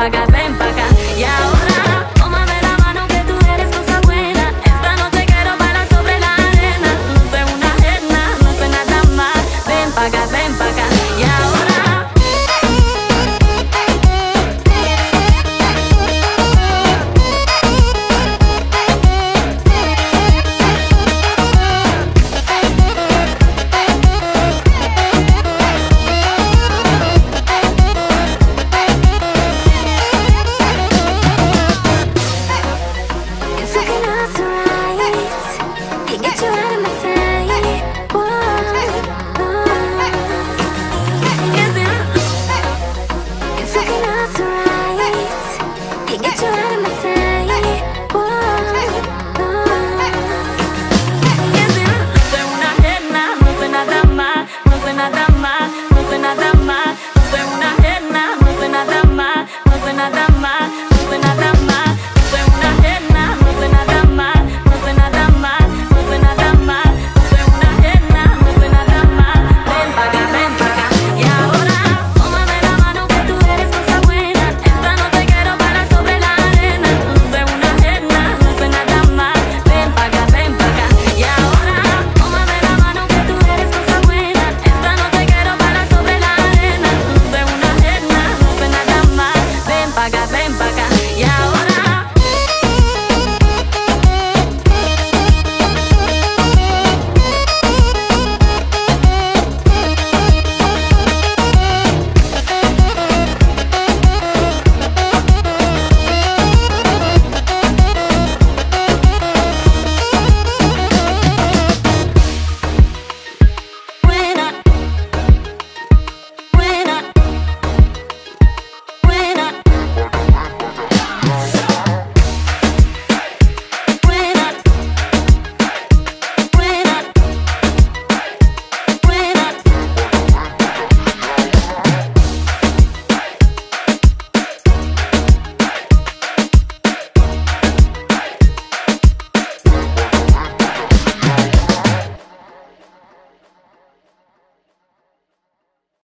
I got